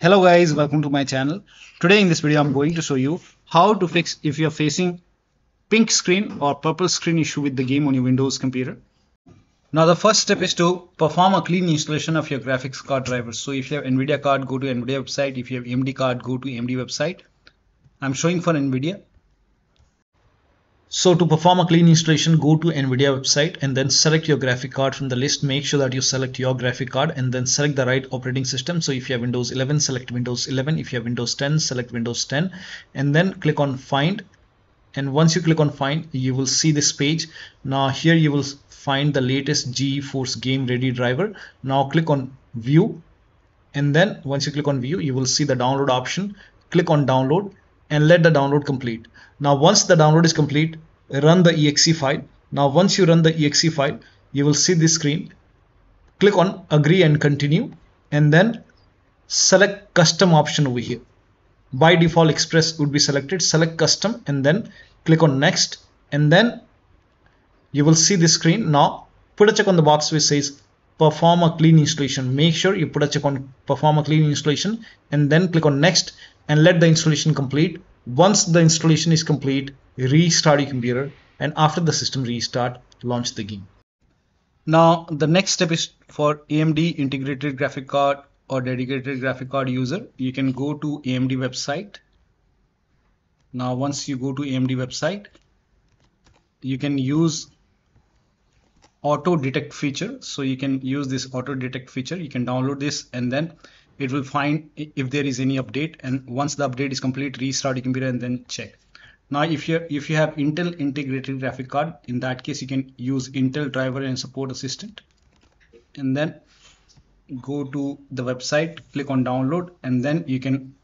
Hello guys, welcome to my channel. Today in this video I'm going to show you how to fix if you're facing pink screen or purple screen issue with the game on your Windows computer. Now the first step is to perform a clean installation of your graphics card drivers. So if you have NVIDIA card, go to NVIDIA website. If you have AMD card, go to AMD website. I'm showing for NVIDIA. So to perform a clean installation, go to NVIDIA website and then select your graphic card from the list. Make sure that you select your graphic card and then select the right operating system. So if you have Windows 11, select Windows 11. If you have Windows 10, select Windows 10 and then click on find. And once you click on find, you will see this page. Now here you will find the latest GeForce Game Ready driver. Now click on view and then once you click on view, you will see the download option. Click on download and let the download complete. Now once the download is complete, run the exe file. Now once you run the exe file, you will see this screen. Click on agree and continue and then select custom option over here. By default express would be selected. Select custom and then click on next and then you will see this screen. Now put a check on the box which says perform a clean installation. Make sure you put a check on perform a clean installation and then click on next and let the installation complete. Once the installation is complete, restart your computer and after the system restart, launch the game. Now the next step is for AMD integrated graphic card or dedicated graphic card user. You can go to AMD website. Now once you go to AMD website, you can use auto detect feature. So you can use this auto detect feature. You can download this and then it will find if there is any update. And once the update is complete restart your computer and then check. Now if you if you have intel integrated graphic card in that case you can use intel driver and support assistant. And then go to the website click on download and then you can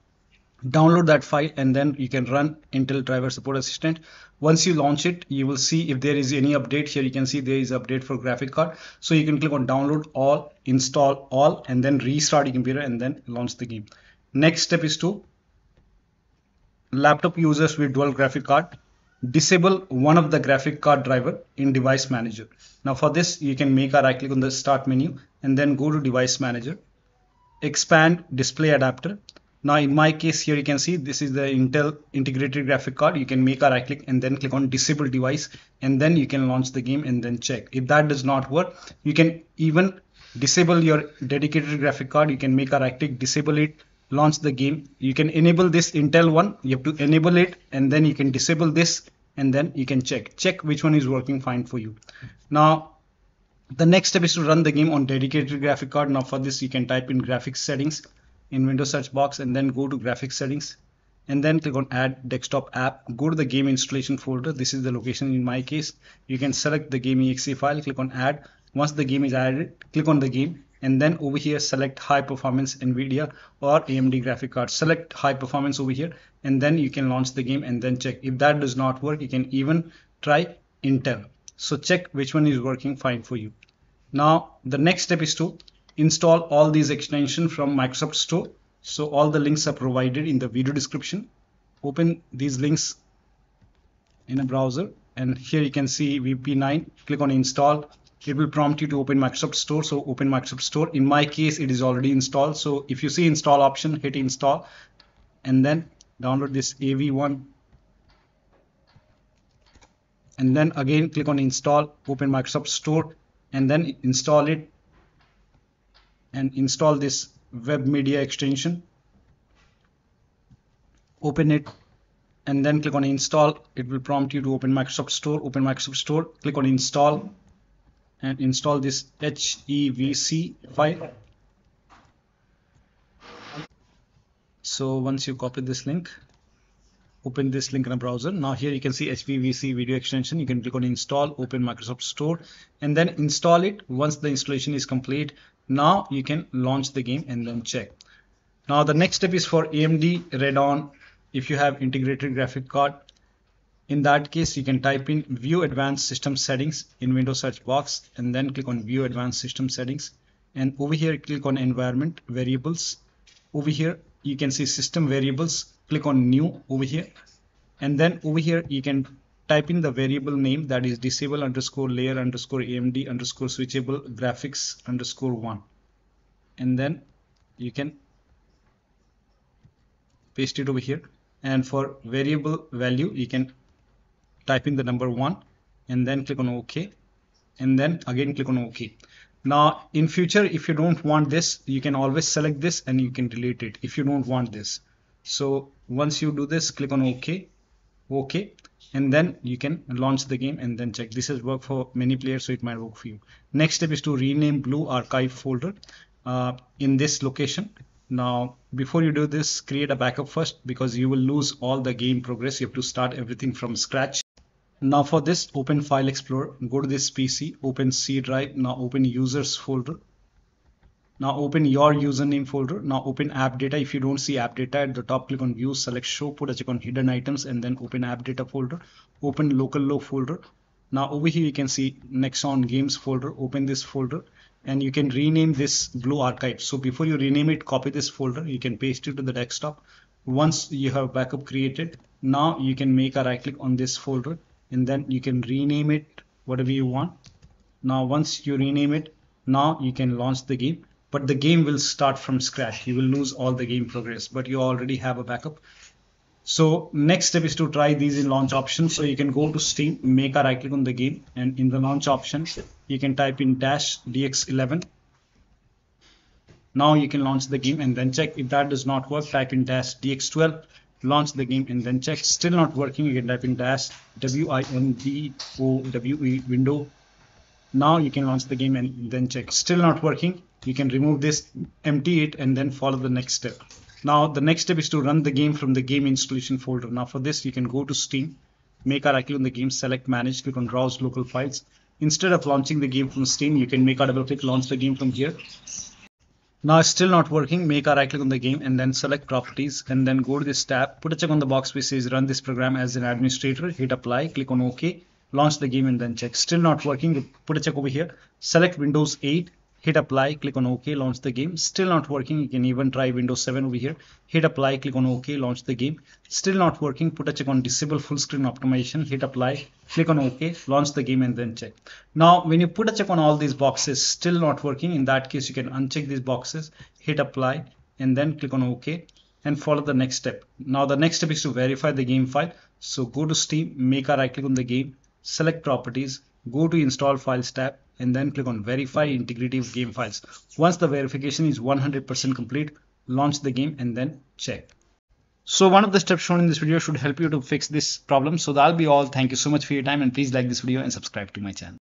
download that file and then you can run intel driver support assistant. Once you launch it you will see if there is any update. Here you can see there is update for graphic card. So you can click on download all install all and then restart your computer and then launch the game. Next step is to laptop users with dual graphic card disable one of the graphic card driver in device manager. Now for this you can make a right click on the start menu and then go to device manager expand display adapter now in my case here you can see this is the Intel integrated graphic card. You can make a right click and then click on disable device and then you can launch the game and then check. If that does not work, you can even disable your dedicated graphic card. You can make a right click, disable it, launch the game. You can enable this Intel one. You have to enable it and then you can disable this and then you can check. Check which one is working fine for you. Now the next step is to run the game on dedicated graphic card. Now for this you can type in graphics settings in Windows search box and then go to graphics settings and then click on add desktop app. Go to the game installation folder. This is the location in my case. You can select the game exe file click on add. Once the game is added click on the game and then over here select high performance nvidia or amd graphic card. Select high performance over here and then you can launch the game and then check. If that does not work you can even try intel. So check which one is working fine for you. Now the next step is to install all these extensions from Microsoft Store. So all the links are provided in the video description. Open these links in a browser and here you can see VP9. Click on install. It will prompt you to open Microsoft Store. So open Microsoft Store. In my case, it is already installed. So if you see install option, hit install and then download this AV1 and then again click on install open Microsoft Store and then install it and install this web media extension. Open it and then click on install. It will prompt you to open Microsoft Store open Microsoft Store click on install and install this HEVC file. So once you copy this link open this link in a browser. Now here you can see HEVC video extension. You can click on install open Microsoft Store and then install it once the installation is complete. Now you can launch the game and then check. Now the next step is for AMD Radeon if you have integrated graphic card in that case you can type in view advanced system settings in Windows search box and then click on view advanced system settings. And over here click on environment variables. Over here you can see system variables click on new over here. And then over here you can type in the variable name that is disable underscore layer underscore AMD underscore switchable graphics underscore one. And then you can paste it over here. And for variable value you can type in the number one and then click on OK. And then again click on OK. Now in future if you don't want this you can always select this and you can delete it if you don't want this so once you do this click on OK OK and then you can launch the game and then check. This has worked for many players so it might work for you. Next step is to rename blue archive folder uh, in this location. Now before you do this create a backup first because you will lose all the game progress. You have to start everything from scratch. Now for this open file explorer go to this pc open c drive now open users folder now open your username folder. Now open app data. If you don't see app data at the top click on view select show put a check on hidden items and then open app data folder. Open local low folder. Now over here you can see nexon games folder. Open this folder and you can rename this blue archive. So before you rename it copy this folder. You can paste it to the desktop. Once you have backup created now you can make a right click on this folder and then you can rename it whatever you want. Now once you rename it now you can launch the game but the game will start from scratch. You will lose all the game progress, but you already have a backup. So next step is to try these in launch options. So you can go to Steam, make a right click on the game, and in the launch option, you can type in dash dx11. Now you can launch the game and then check if that does not work. Type in dash dx12, launch the game and then check. Still not working. You can type in dash w-i-n-d-o-w-e window. Now you can launch the game and then check. Still not working. You can remove this empty it and then follow the next step. Now the next step is to run the game from the game installation folder. Now for this you can go to steam make a right click on the game select manage click on browse local files. Instead of launching the game from steam you can make a double click launch the game from here. Now it's still not working. Make a right click on the game and then select properties and then go to this tab. Put a check on the box which says run this program as an administrator. Hit apply. Click on ok launch the game and then check. Still not working. Put a check over here. Select windows 8 hit apply. Click on ok. Launch the game. Still not working. You can even try windows 7 over here. Hit apply. Click on ok. Launch the game. Still not working. Put a check on disable full screen optimization. Hit apply. Click on ok. Launch the game and then check. Now when you put a check on all these boxes still not working. In that case you can uncheck these boxes. Hit apply and then click on ok and follow the next step. Now the next step is to verify the game file. So go to steam. Make a right click on the game select properties go to install files tab and then click on verify integrity of game files. Once the verification is 100% complete, launch the game and then check. So one of the steps shown in this video should help you to fix this problem. So that'll be all. Thank you so much for your time and please like this video and subscribe to my channel.